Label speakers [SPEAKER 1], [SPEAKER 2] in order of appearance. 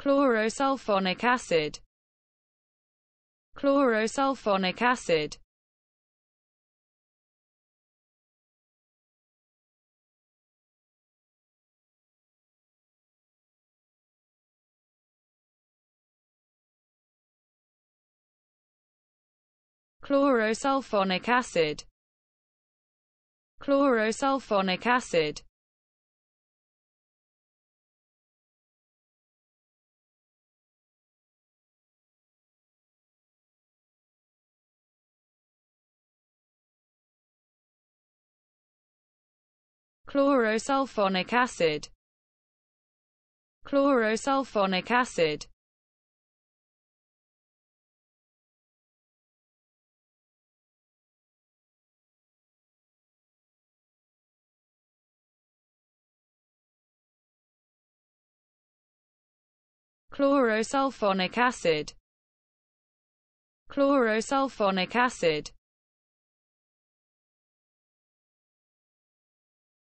[SPEAKER 1] chlorosulfonic acid. Chlorosulfonic acid. Chlorosulfonic acid. Chlorosulfonic acid chlorosulfonic acid. Chlorosulfonic acid. Chlorosulfonic acid. Chlorosulfonic acid